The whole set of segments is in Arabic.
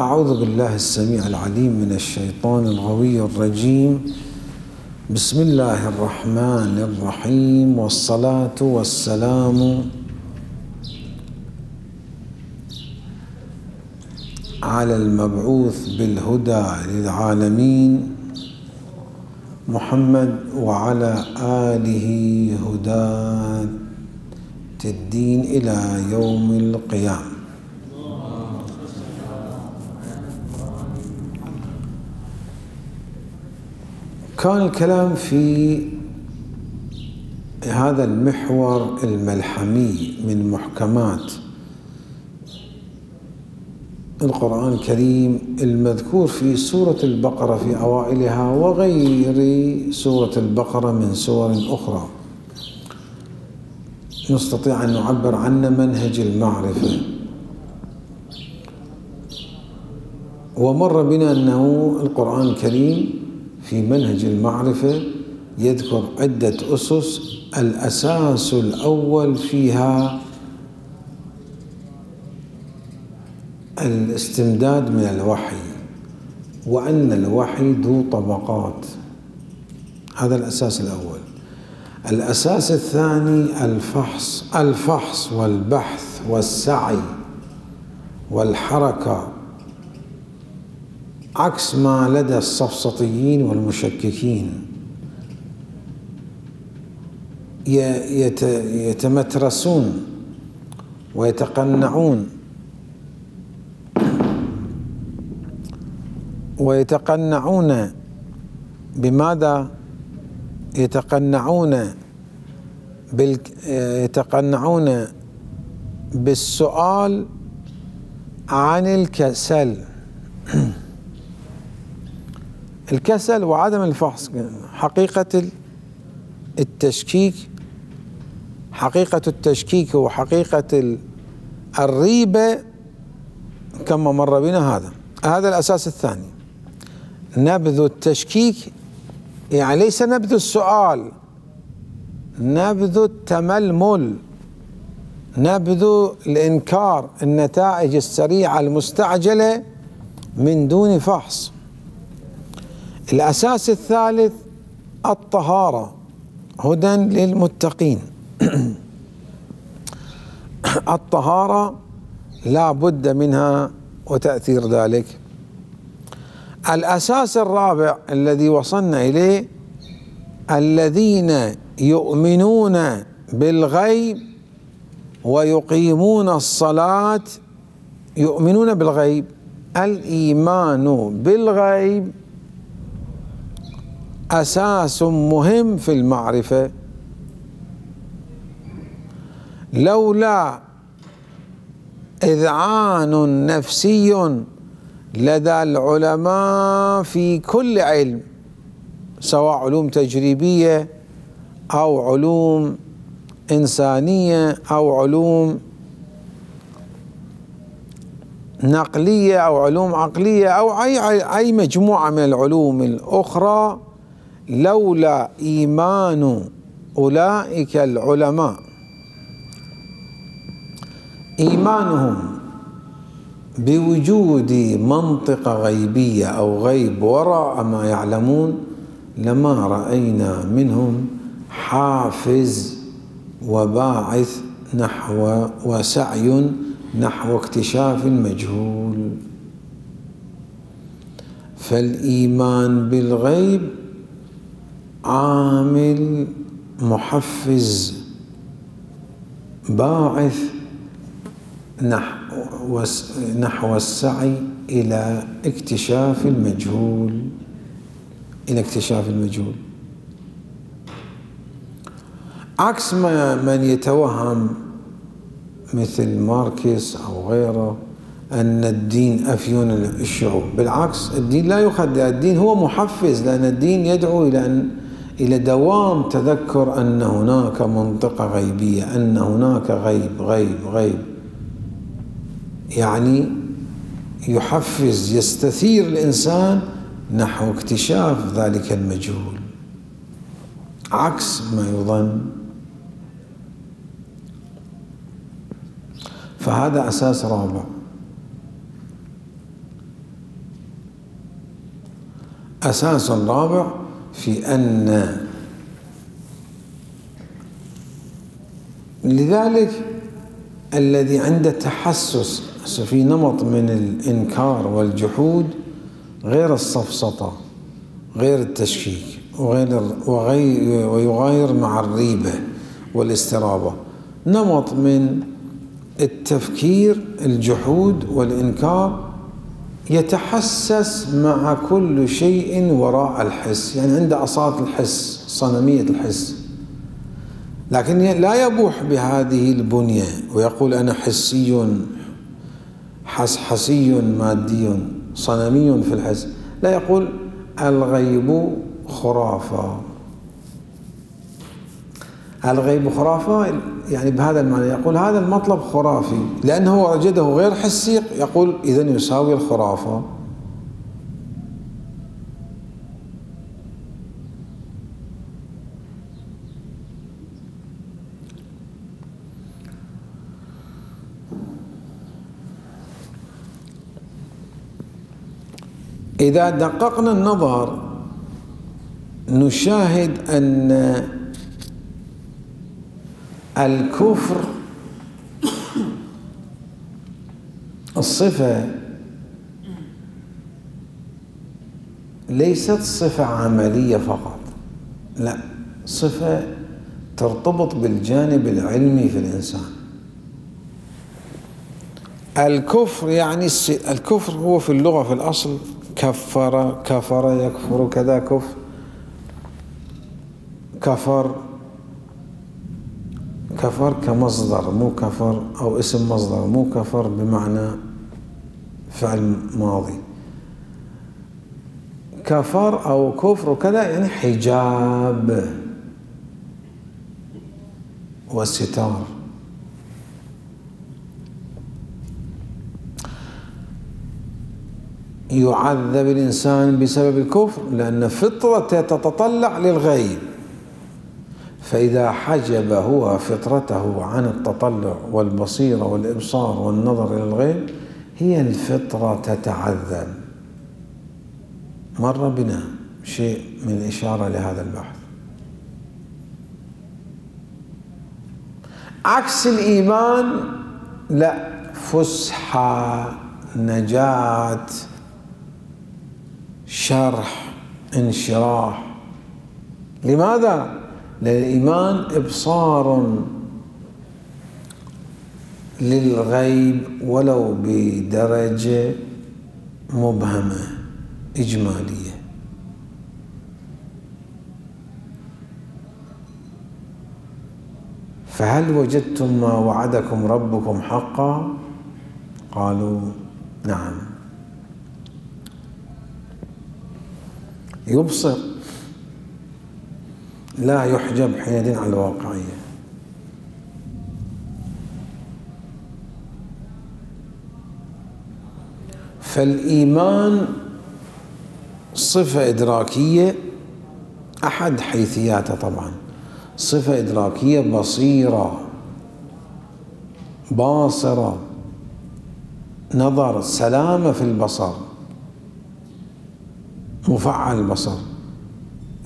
أعوذ بالله السميع العليم من الشيطان الغوي الرجيم. بسم الله الرحمن الرحيم. والصلاة والسلام على المبعوث بالهدى للعالمين محمد وعلى آله هداة الدين إلى يوم القيامة. كان الكلام في هذا المحور الملحمي من محكمات القرآن الكريم المذكور في سورة البقرة في أوائلها وغير سورة البقرة من سور أخرى. نستطيع أن نعبر عنه منهج المعرفة. ومر بنا أنه القرآن الكريم في منهج المعرفة يذكر عدة أسس. الأساس الأول فيها الاستمداد من الوحي وأن الوحي ذو طبقات. هذا الأساس الأول. الأساس الثاني الفحص الفحص والبحث والسعي والحركة عكس ما لدى السفسطيين والمشككين. يتمترسون ويتقنعون. ويتقنعون بماذا؟ يتقنعون بال يتقنعون بالسؤال عن الكسل. الكسل وعدم الفحص. حقيقة التشكيك حقيقة التشكيك وحقيقة الريبة كما مر بنا هذا. هذا الأساس الثاني. نبذ التشكيك يعني ليس نبذ السؤال نبذ التململ نبذ الإنكار النتائج السريعة المستعجلة من دون فحص. الأساس الثالث الطهارة هدى للمتقين. الطهارة لا بد منها وتأثير ذلك. الأساس الرابع الذي وصلنا إليه الذين يؤمنون بالغيب ويقيمون الصلاة يؤمنون بالغيب الإيمان بالغيب أساس مهم في المعرفة. لولا إذعان نفسي لدى العلماء في كل علم سواء علوم تجريبية أو علوم إنسانية أو علوم نقلية أو علوم عقلية أو اي اي مجموعة من العلوم الأخرى لولا إيمان أولئك العلماء. إيمانهم بوجود منطقه غيبية أو غيب وراء ما يعلمون لما رأينا منهم حافز وباعث نحو وسعي نحو اكتشاف المجهول فالإيمان بالغيب عامل محفز باعث نحو نحو السعي إلى اكتشاف المجهول. إلى اكتشاف المجهول. عكس ما من يتوهم مثل ماركس أو غيره أن الدين أفيون الشعوب بالعكس الدين لا يخدع الدين هو محفز لأن الدين يدعو إلى أن إلى دوام تذكر أن هناك منطقة غيبية أن هناك غيب غيب غيب. يعني يحفز يستثير الإنسان نحو اكتشاف ذلك المجهول. عكس ما يظن. فهذا أساس رابع. أساس رابع في أن لذلك الذي عنده تحسس في نمط من الإنكار والجحود غير السفسطة غير التشكيك وغير وغير ويغاير مع الريبة والاسترابة. نمط من التفكير الجحود والإنكار يتحسس مع كل شيء وراء الحس يعني عنده أصالة الحس صنمية الحس. لكن لا يبوح بهذه البنية ويقول أنا حسي حسحسي مادي صنمي في الحس. لا يقول الغيب خرافة. الغيب خرافة؟ يعني بهذا المعنى يقول هذا المطلب خرافي لأنه وجده غير حسي يقول إذا يساوي الخرافة. إذا دققنا النظر نشاهد أن الكفر الصفة ليست صفة عملية فقط لا صفة ترتبط بالجانب العلمي في الإنسان. الكفر يعني الكفر هو في اللغة في الأصل كفر كفر يكفر كذا كفر كفر كفر كمصدر مو كفر أو اسم مصدر مو كفر بمعنى فعل ماضي. كفر أو كفر وكذا يعني حجاب وستار. يعذب الإنسان بسبب الكفر لأن فطرته تتطلع للغيب. فإذا حجب هو فطرته عن التطلع والبصيرة والإبصار والنظر إلى الغيب هي الفطرة تتعذب. مر بنا شيء من إشارة لهذا البحث. عكس الإيمان لا فسحة نجاة شرح انشراح. لماذا؟ للإيمان إبصار للغيب ولو بدرجة مبهمة إجمالية. فهل وجدتم ما وعدكم ربكم حقا؟ قالوا نعم. يبصر. لا يحجب حينئذ عن الواقعية. فالإيمان صفة إدراكية أحد حيثياته طبعا. صفة إدراكية بصيرة باصرة نظر سلامة في البصر مفعل البصر.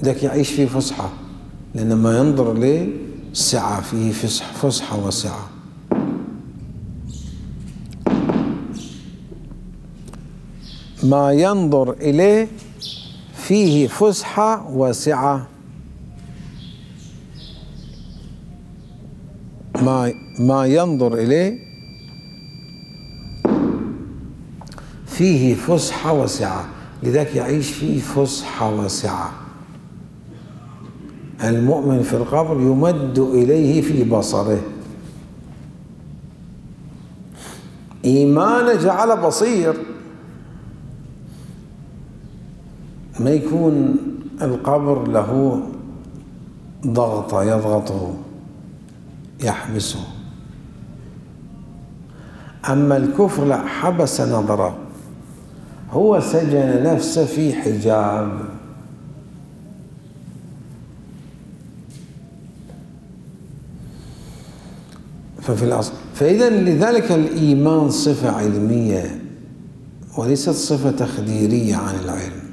ذاك يعيش في فسحة. لأن ما ينظر إليه سعة فيه فسح فسحة وسعة ما ينظر إليه فيه فسحة وسعة ما ما ينظر إليه فيه فسحة وسعة لذلك يعيش فيه فسحة وسعة المؤمن في القبر يمد إليه في بصره. إيمان جعل بصير. ما يكون القبر له ضغط يضغطه يحبسه. أما الكفر لا حبس نظره. هو سجن نفسه في حجاب. ففي الأصل. فإذا لذلك الإيمان صفة علمية وليست صفة تخديرية عن العلم.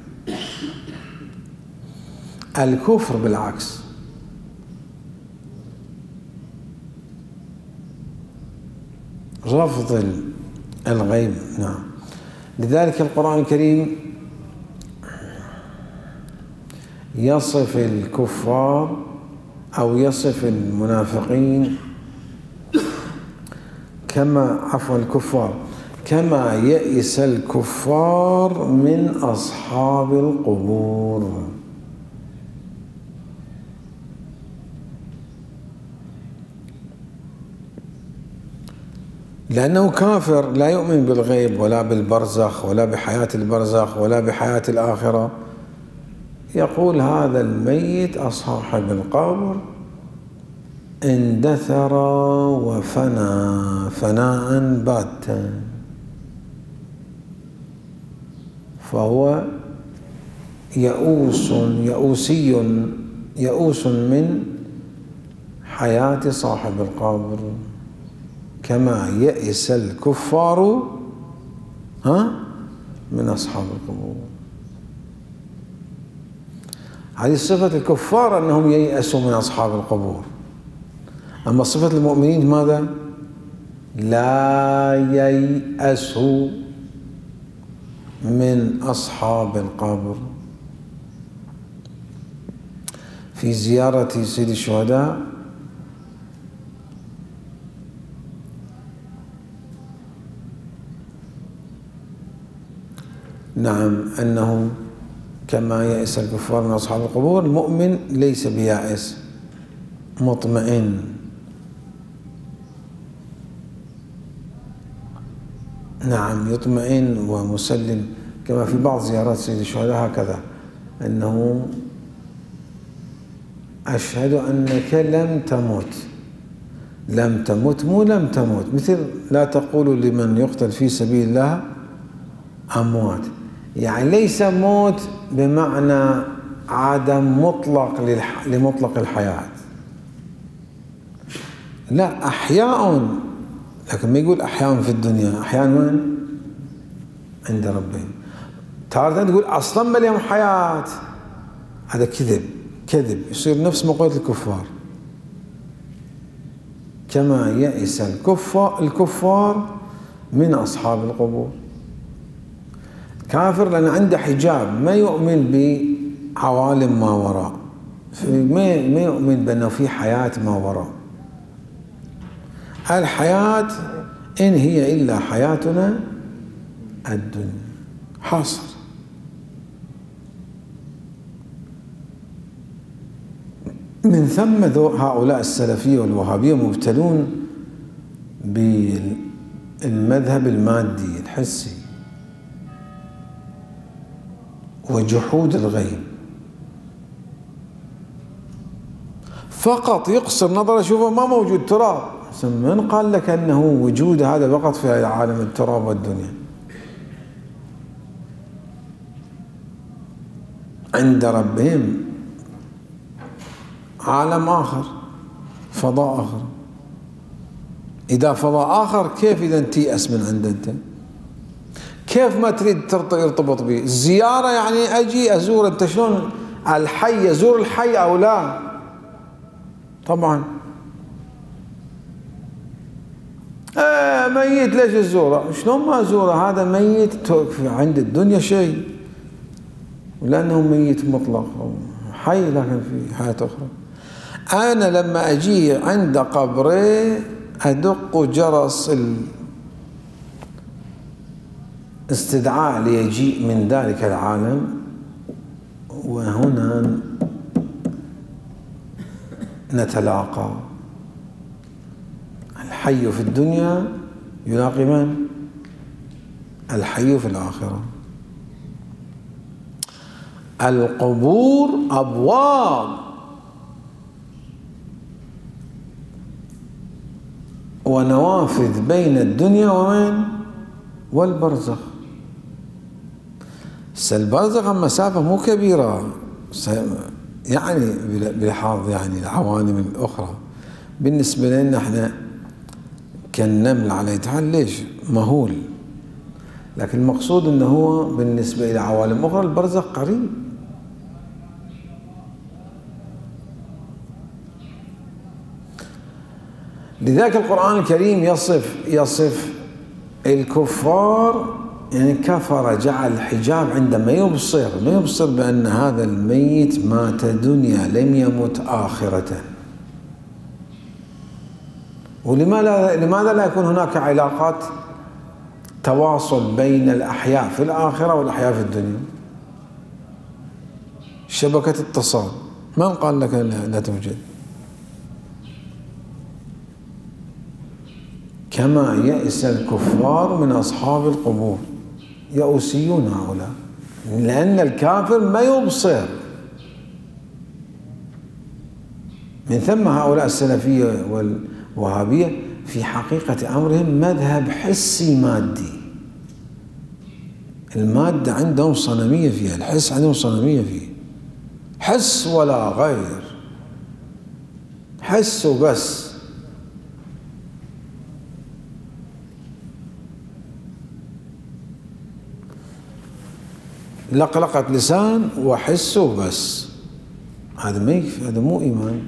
الكفر بالعكس. رفض الغيب. نعم. لذلك القرآن الكريم يصف الكفار أو يصف المنافقين كما عفوا الكفار. كما يئس الكفار من أصحاب القبور. لأنه كافر لا يؤمن بالغيب ولا بالبرزخ ولا بحياة البرزخ ولا بحياة الآخرة. يقول هذا الميت أصحاب القبر. اندثر وفنى فناء باتا فهو يئوس يئوسي يئوس من حياة صاحب القبر كما يئس الكفار ها من أصحاب القبور. هذه صفة الكفار أنهم ييأسوا من أصحاب القبور. أما صفة المؤمنين ماذا؟ لا ييأسوا من أصحاب القبر في زيارة سيد الشهداء نعم أنه كما يئس الكفار من أصحاب القبور المؤمن ليس بيائس مطمئن نعم يطمئن ومسلم كما في بعض زيارات سيد الشهداء هكذا أنه أشهد أنك لم تمت لم تمت مو لم تمت مثل لا تقولوا لمن يقتل في سبيل الله أموات يعني ليس موت بمعنى عدم مطلق لمطلق الحياة. لا أحياء لكن ما يقول أحياء في الدنيا أحياء وين؟ عند ربهم. تارة تقول أصلا ما لهم حياة. هذا كذب كذب. يصير نفس قلت الكفار. كما يئس الكفار الكفار من أصحاب القبور. كافر لأن عنده حجاب ما يؤمن بعوالم ما وراء. ما يؤمن بأنه في حياة ما وراء. الحياة إن هي إلا حياتنا الدنيا. حاصر من ثم هؤلاء السلفية والوهابية مبتلون بالمذهب المادي الحسي وجحود الغيب. فقط يقصر نظره يشوفه ما موجود تراب من قال لك أنه وجود هذا فقط في عالم التراب والدنيا؟ عند ربهم عالم آخر فضاء آخر. إذا فضاء آخر كيف إذا تيأس من عند أنت؟ كيف ما تريد ترتبط به الزيارة يعني أجي أزور أنت شلون؟ الحي أزور الحي أو لا؟ طبعا. آه ميت ليش تزوره شلون ما أزوره هذا ميت عند الدنيا شيء. لأنه ميت مطلق. حي لكن في حياة أخرى. أنا لما أجي عند قبره أدق جرس استدعاء ليجيء من ذلك العالم. وهنا نتلاقى. الحي في الدنيا يلاقي من؟ الحي في الآخرة. القبور أبواب. ونوافذ بين الدنيا ومن؟ والبرزخ. البرزخ مسافة مو كبيرة. يعني بلحاظ يعني العوالم الأخرى. بالنسبة لنا إحنا كان عليه تعالى ليش؟ مهول. لكن المقصود إنه هو بالنسبة إلى عوالم أخرى البرزخ قريب. لذلك القرآن الكريم يصف يصف الكفار يعني كفر جعل حجاب عندما يبصر ما يبصر بأن هذا الميت مات دنيا لم يمت آخرته. ولماذا لماذا لا يكون هناك علاقات تواصل بين الأحياء في الآخرة والأحياء في الدنيا؟ شبكة اتصال. من قال لك لا توجد؟ كما يئس الكفار من أصحاب القبور. يؤسيون هؤلاء. لأن الكافر ما يبصر. من ثم هؤلاء السلفية والوهابية في حقيقة أمرهم مذهب حسي مادي. المادة عندهم صنمية فيها الحس عندهم صنمية فيه حس ولا غير. حس وبس. لقلقة لسان وحس وبس. هذا ما هذا مو إيمان.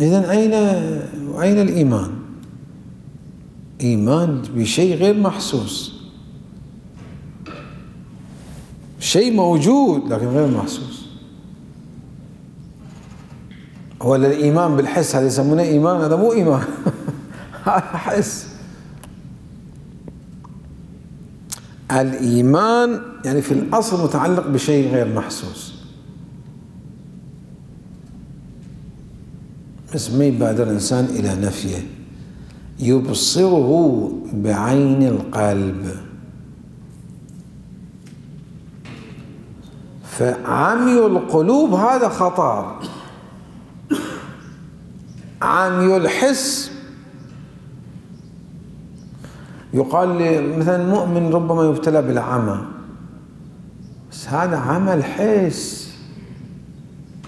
إذا أين أين الإيمان؟ إيمان بشيء غير محسوس. شيء موجود لكن غير محسوس. ولا الإيمان بالحس هذا يسمونه إيمان هذا مو إيمان. هذا حس. الإيمان يعني في الأصل متعلق بشيء غير محسوس. بس ما يبادر الإنسان إلى نفيه. يبصره بعين القلب. فعمي القلوب هذا خطر. عمي الحس. يقال مثلا المؤمن ربما يبتلى بالعمى. بس هذا عمى الحس.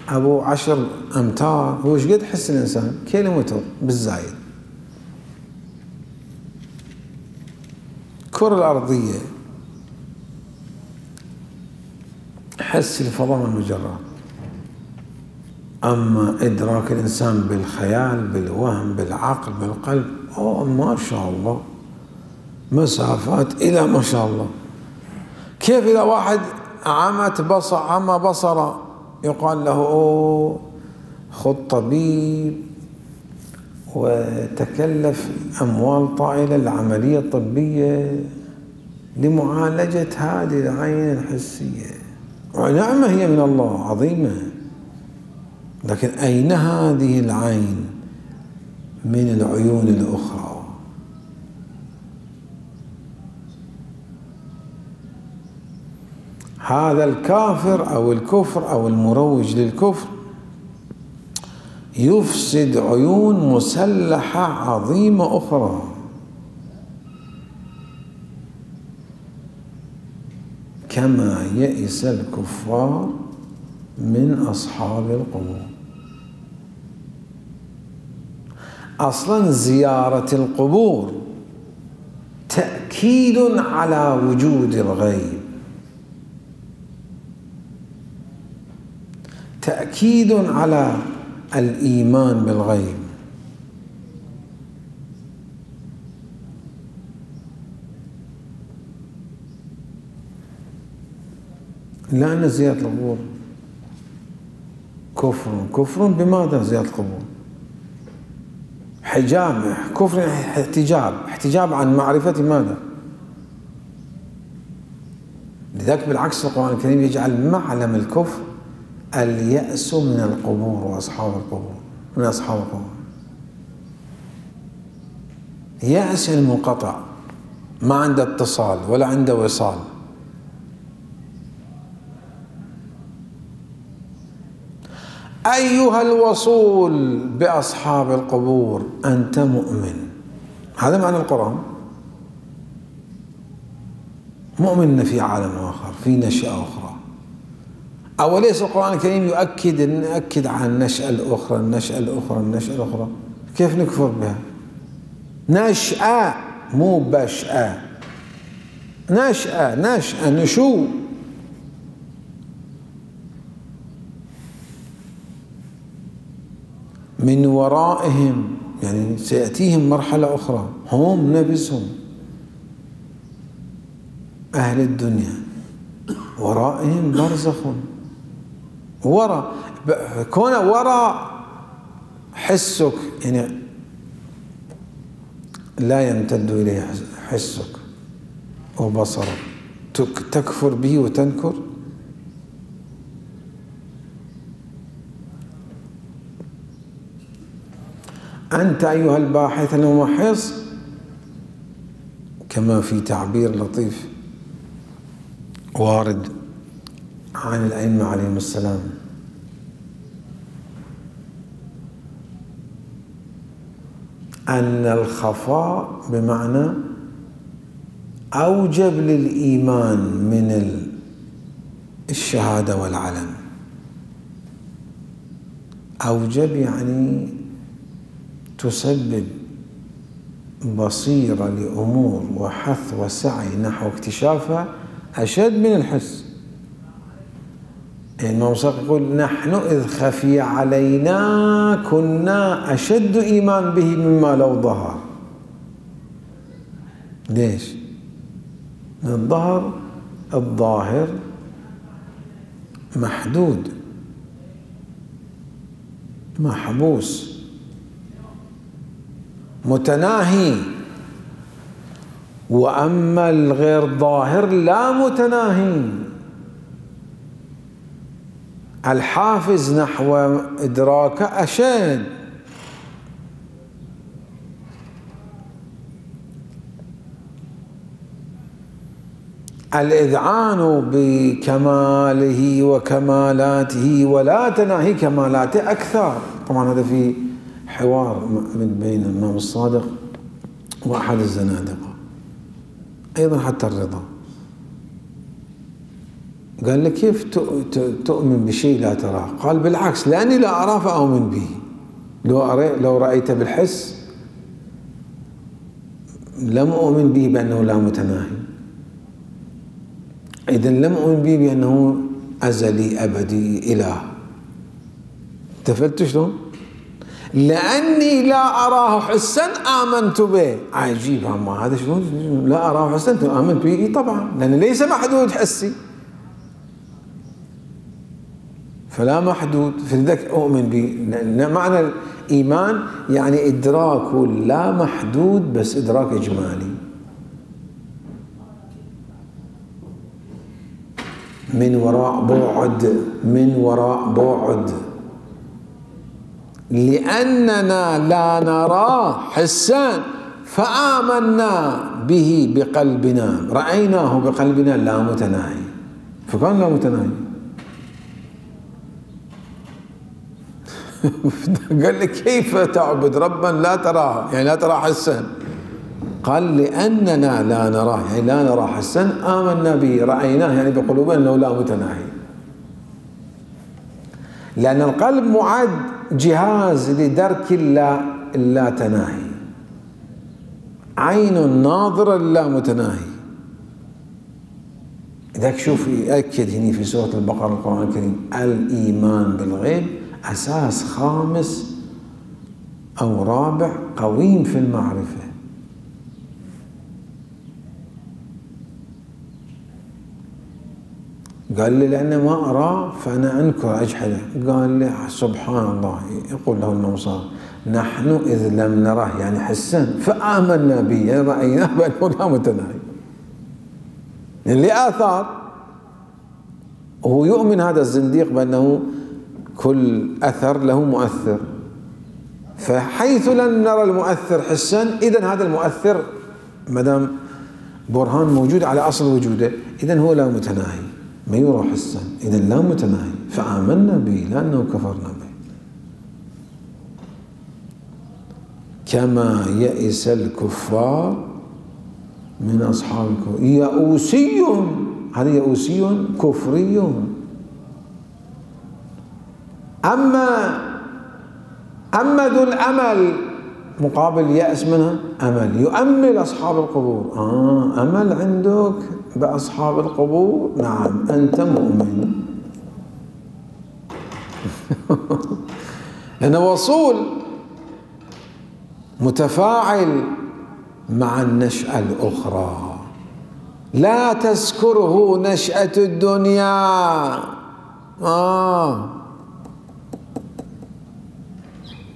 أبو عشر أمتار. هو إيش قد يحس الإنسان؟ كيلومتر بالزايد. الكرة الأرضية حس الفضاء المجرد. أما إدراك الإنسان بالخيال بالوهم بالعقل بالقلب أوه ما شاء الله. مسافات إلى ما شاء الله. كيف إذا واحد عمت بصر عمى بصرة يقال له أوه خذ طبيب وتكلف أموال طائلة للعملية الطبية لمعالجة هذه العين الحسية. ونعمة هي من الله عظيمة. لكن أين هذه العين من العيون الأخرى؟ هذا الكافر أو الكفر أو المروج للكفر يفسد عيون مسلحة عظيمة أخرى. كما يئس الكفار من أصحاب القبور. أصلا زيارة القبور تأكيد على وجود الغيب. تأكيد على الإيمان بالغيب. لأن زيارة القبور كفر. كفر بماذا زيارة القبور حجاب. كفر احتجاب. احتجاب عن معرفة ماذا؟ لذلك بالعكس القرآن الكريم يجعل معلم الكفر اليأس من القبور وأصحاب القبور من أصحاب القبور. يأس المنقطع ما عنده اتصال ولا عنده وصال. أيها الوصول بأصحاب القبور أنت مؤمن. هذا معنى القرآن. مؤمن في عالم آخر في نشأة أخرى أوليس القرآن الكريم يؤكد نؤكد عن النشأة الأخرى النشأة الأخرى النشأة الأخرى؟ كيف نكفر بها؟ نشأة مو بشأة. نشأة نشأة نشوء. من ورائهم يعني سيأتيهم مرحلة أخرى. هم نفسهم أهل الدنيا. ورائهم برزخ وراء كون وراء حسك يعني لا يمتد إليه حسك وبصرك تكفر به وتنكر. أنت أيها الباحث الممحص كما في تعبير لطيف وارد عن الأئمة عليهم السلام. أن الخفاء بمعنى أوجب للإيمان من الشهادة والعلم أوجب يعني تسبب بصيرة لأمور وحث وسعي نحو اكتشافها أشد من الحس. الإمام يقول نحن إذ خفي علينا كنا أشد إيمان به مما لو ظهر. ليش؟ الظهر الظاهر محدود محبوس متناهي. وأما الغير ظاهر لا متناهي. الحافز نحو ادراكه اشد الإذعان بكماله وكمالاته ولا تناهي كمالاته أكثر. طبعا هذا في حوار من بين الإمام الصادق وأحد الزنادقة. أيضا حتى الرضا. قال لي كيف تؤمن بشيء لا تراه؟ قال بالعكس لأني لا أراه فأؤمن به. لو لو رأيت بالحس لم أؤمن به بأنه لا متناهي. إذا لم أؤمن به بأنه أزلي أبدي إله. تفلت شلون؟ لأني لا أراه حسا آمنت به. عجيب هذا شلون؟ لا أراه حسا آمنت به. طبعا لأنه ليس محدود حسي. فلا محدود. فلذلك أؤمن به معنى الإيمان يعني إدراك لا محدود بس إدراك إجمالي. من وراء بعد من وراء بعد. لأننا لا نراه حسا فآمنا به بقلبنا. رأيناه بقلبنا لا متناهي. فكان لا متناهي. قال لي كيف تعبد ربا لا تراه؟ يعني لا ترى حسا قال لأننا لا نراه يعني لا نرى حسا آمنا به رأيناه يعني بقلوبنا أنه لا متناهي. لأن القلب معد جهاز لدرك اللا, اللا تناهي. عين ناظرة لا متناهي. إذا شوف يأكد هنا في سورة البقرة القرآن الكريم الإيمان بالغيب أساس خامس أو رابع قويم في المعرفة. قال لي لأنه ما أراه فأنا أنكر أجحده. قال لي سبحان الله يقول له النوصار نحن إذ لم نراه يعني حسا فآمنا به رأيناه بأنه لا متناهي لآثار. وهو يؤمن هذا الزنديق بأنه كل أثر له مؤثر. فحيث لن نرى المؤثر حسا إذا هذا المؤثر ما دام برهان موجود على أصل وجوده إذا هو لا متناهي ما يرى حسا. إذا لا متناهي فآمنا به لأنه كفرنا به. كما يئس الكفار من أصحاب الكفر. يئوسي هذا يئوسي كفري أما أما ذو الأمل مقابل يأس منها؟ أمل. يؤمل أصحاب القبور. آه أمل عندك بأصحاب القبور؟ نعم. أنت مؤمن. لأنه وصول متفاعل مع النشأة الأخرى. لا تذكره نشأة الدنيا. آه.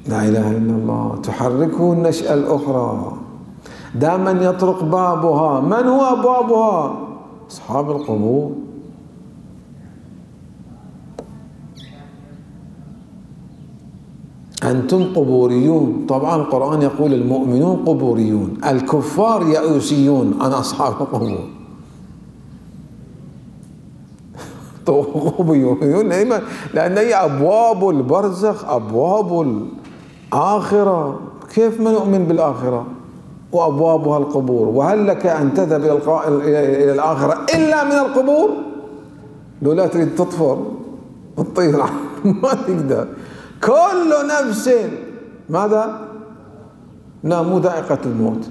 لا إله إلا الله. تحركه النشأة الأخرى. دائما يطرق بابها. من هو أبوابها أصحاب القبور. أنتم قبوريون. طبعا القرآن يقول المؤمنون قبوريون. الكفار يئوسيون عن أصحاب القبور. قبوريون. لأن هي أبواب البرزخ أبواب الآخرة كيف ما نؤمن بالآخرة؟ وأبوابها القبور. وهل لك أن تذهب إلى الآخرة إلا من القبور؟ لو لا تريد تطفر وتطير ما تقدر. كل نفس ماذا؟ لا مو ذائقة الموت.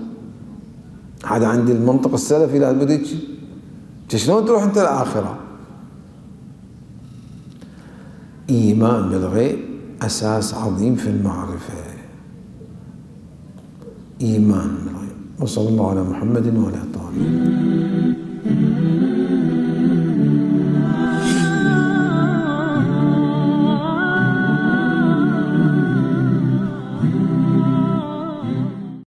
هذا عندي المنطق السلفي لا بدك شلون تروح أنت الاخره؟ إيمان بالغيب. أساس عظيم في المعرفة. إيمان وصلى الله على محمد وعلى طالب